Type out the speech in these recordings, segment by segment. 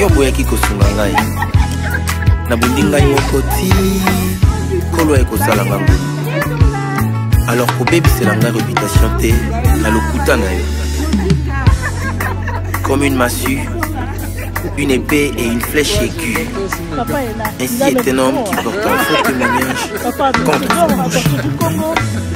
yo boyaki kosunga ngai nabundi ngai moko ti kolo ya kosala nga ngulu alors kobebisela ngai reputation te na lokuta na yo comme une massue une épée et une flèche aiguë. Ainsi est un homme qui porte un faux témoignage contre son bouche.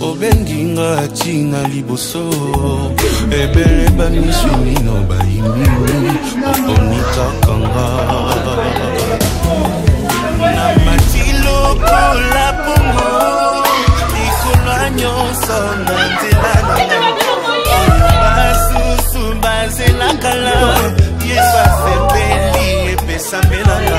obengi nga ntina liboso ebele bamisumino bayimi okomitaka nga na mati lokola bongo likolo nyonso na nzela basusu bazelakala ye basepeli epesamelaka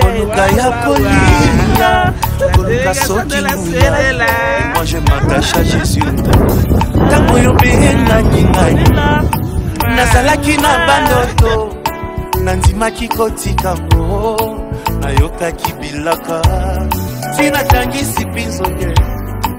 koluka ya kolinga koluka soki nguya moi je m'attacha je suis ntango yo beyengaki ngai nazalaki na bandoto nandimaki kotika ngo nayokaki bilaka tina tangisi pinzoye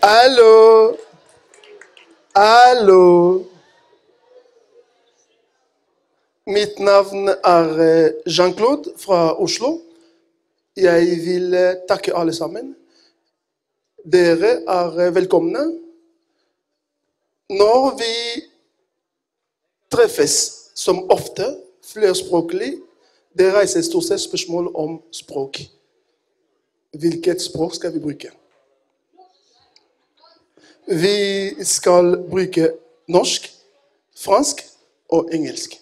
Allô Allô Mitt navn er eh, Jean-Claude fra Oslo. Jeg vil eh, takke alle sammen. Dere er eh, velkomne. Når vi treffes som ofte, flerspråklig, det reiser stort sett spørsmål om språk. Hvilket språk skal vi bruke? Vi skal bruke norsk, fransk og engelsk.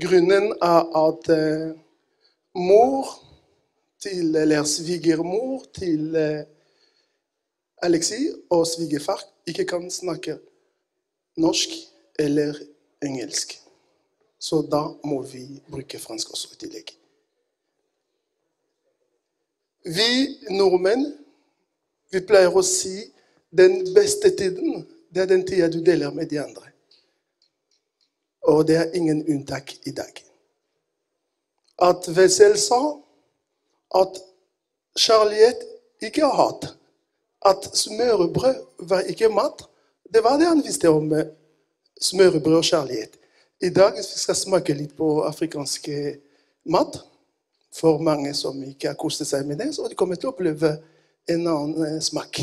Grunnen er at eh, mor til, eller svigermor til eh, Alexi og svigerfar ikke kan snakke norsk eller engelsk. Så da må vi bruke fransk også i tillegg. Vi nordmenn vi pleier å si den beste tiden, det er den tida du deler med de andre. Og det er ingen unntak i dag. At Wessel sa at kjærlighet ikke er hat. At smørbrød var ikke mat. Det var det han visste om eh, smørbrød og kjærlighet. I dag skal vi smake litt på afrikansk eh, mat. For mange som ikke har kost seg med det, så de kommer til å oppleve en annen eh, smak.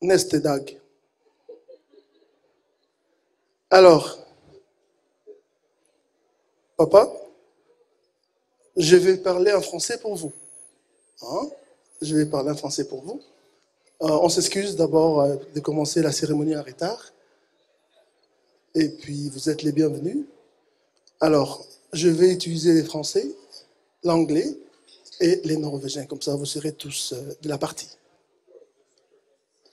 neste dag. Alors, Papa, je vais parler en français pour vous. Hein? Je vais parler en français pour vous. Euh, on s'excuse d'abord euh, de commencer la cérémonie en retard. Et puis, vous êtes les bienvenus. Alors, je vais utiliser les Français, l'anglais et les Norvégiens. Comme ça, vous serez tous euh, de la partie.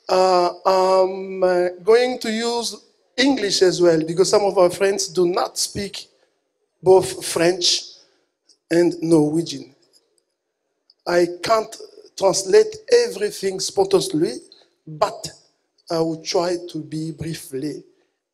Uh, I'm uh, going to use English as well because some of our friends do not speak both French and Norwegian. I can't translate everything spontaneously, but I will try to be briefly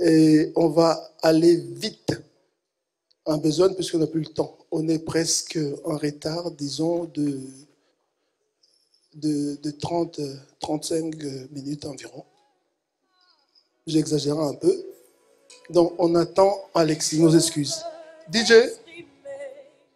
Et on va aller vite en besoin, puisqu'on n'a plus le temps. On est presque en retard, disons, de, de, de 30, 35 minutes environ. J'exagère un peu. Donc on attend Alexis, nos excuses. DJ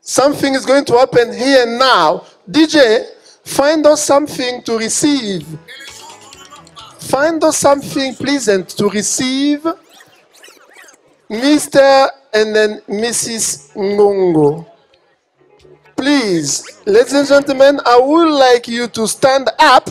Something is going to happen here now. DJ, Find us something to receive. Find us something pleasant to receive. Mr. and then Mrs. Mungo. Please, ladies and gentlemen, I would like you to stand up.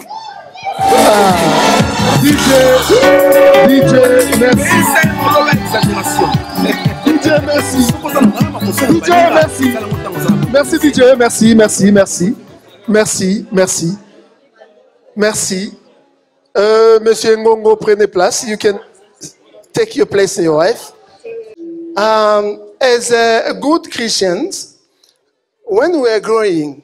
DJ, DJ, merci. DJ, merci. DJ, merci. Merci, DJ, merci, merci, merci. Merci, merci. Merci. Euh, Monsieur Ngongo, prenez place. You can take your place in your life. Um, as uh, good Christians, when we are growing,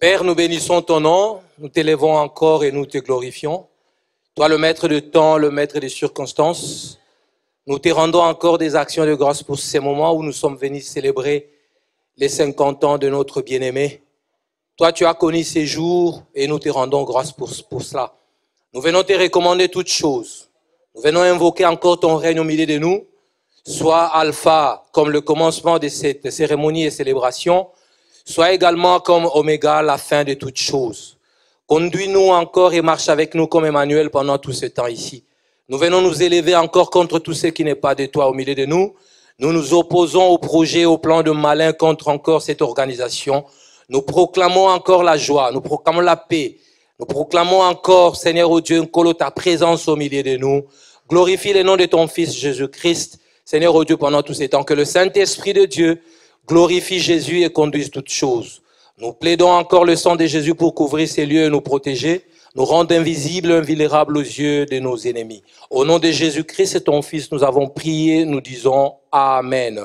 Père, nous bénissons ton nom, nous t'élevons encore et nous te glorifions. Toi, le maître du temps, le maître des circonstances, nous te rendons encore des actions de grâce pour ces moments où nous sommes venus célébrer les 50 ans de notre bien-aimé. Toi, tu as connu ces jours et nous te rendons grâce pour, cela. Nous venons te recommander toutes choses. Nous venons invoquer encore ton règne au milieu de nous. soit alpha comme le commencement de cette cérémonie et célébration. soit également comme oméga la fin de toutes choses. Conduis-nous encore et marche avec nous comme Emmanuel pendant tout ce temps ici. Nous venons nous élever encore contre tout ce qui n'est pas de toi au milieu de nous. Nous nous opposons au projet, au plan de malin contre encore cette organisation. Nous proclamons encore la joie, nous proclamons la paix. Nous proclamons encore, Seigneur au oh Dieu, colo ta présence au milieu de nous. Glorifie le nom de ton Fils Jésus-Christ, Seigneur au oh Dieu, pendant tous ces temps. Que le Saint-Esprit de Dieu glorifie Jésus et conduise toutes choses. Nous plaidons encore le sang de Jésus pour couvrir ces lieux et nous protéger, nous rendre invisibles, invulnérables aux yeux de nos ennemis. Au nom de Jésus-Christ, ton Fils, nous avons prié, nous disons Amen.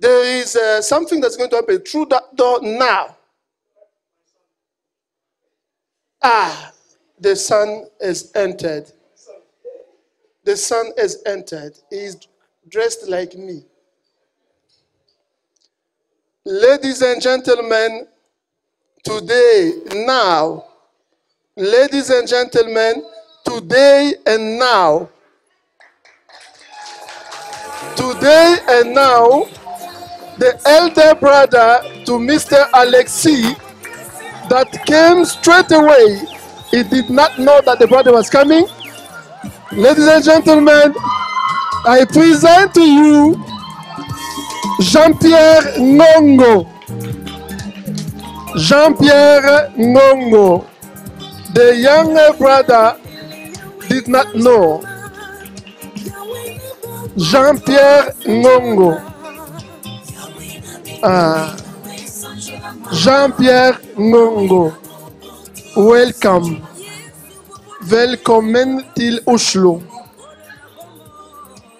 There is uh, something that's going to happen through that door now. Ah, the son has entered. The son has entered. He is dressed like me. Ladies and gentlemen, today, now, Ladies and gentlemen, today and now, today and now, the elder brother to Mr. Alexei that came straight away. He did not know that the brother was coming. Ladies and gentlemen, I present to you Jean-Pierre Nongo. Jean-Pierre Ngongo, the younger brother, did not know. Jean-Pierre Ngongo. Ah. Jean-Pierre Ngongo. Welcome. Welcome till Oslo.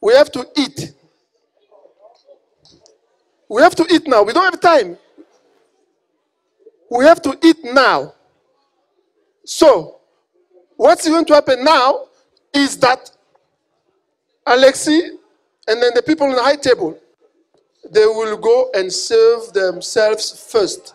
we have to eat. We have to eat now. We don't have time. We have to eat now. So, what's going to happen now is that Alexei and then the people in the high table, they will go and serve themselves first.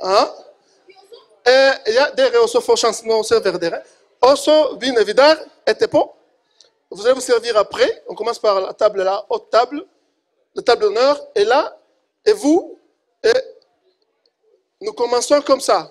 Hein? Et il y a des réseaux for chance, non, servir des bien évidemment, et Vous allez vous servir après. On commence par la table, là, haute table, la table d'honneur, et là, et vous, et nous commençons comme ça.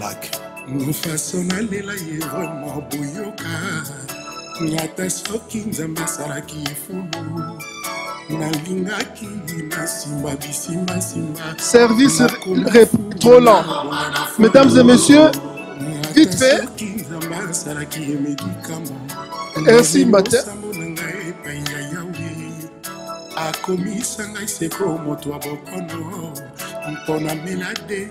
lak faso nalela ye vraimen boyoka ata soki nzambe asalaki efulu nalingaki nasimba bisimbasimba service trop lent mesdames et messieurs vite fait nzambe asalaki ye medikamo esimba te akomisa ngai seko moto ya bokono mpo na melade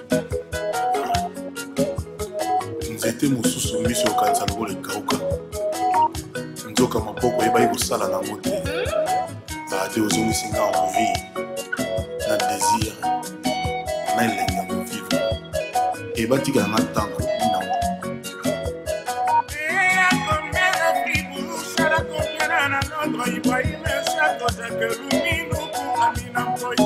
nzete mosusu miso okanisa lokola ekauka nzoka maboko eyebaki kosala nango te ate ah, ozongisi nga envie na désir na elengi ya kovivre ebatikala nga ntango Ibrahim Eshak Ojake Luminu Amina Mboyi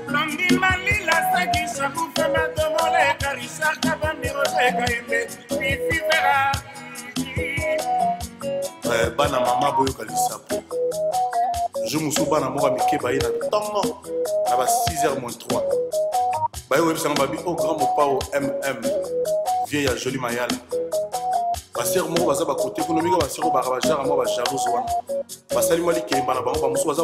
Eh, bana mama boyoka lisapo jour mosusu bana moko ya mike baye na ntongo na ba 6 h 3 baye koyebisanga babi o oh, grand mopao mm vie ya joli mayala basere moko baza bakote kuna mika basere obaka bajara mwa bajalouse wana basali mwa likemba na bango bamosusu baza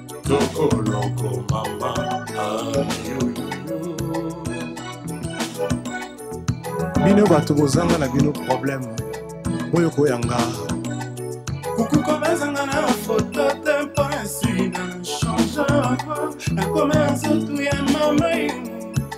Tokoloko mama bino bato bozanga na bino problème oyo koyanga kukuko bazanga na foto te mpo na sina change nakoma nzotu ya mama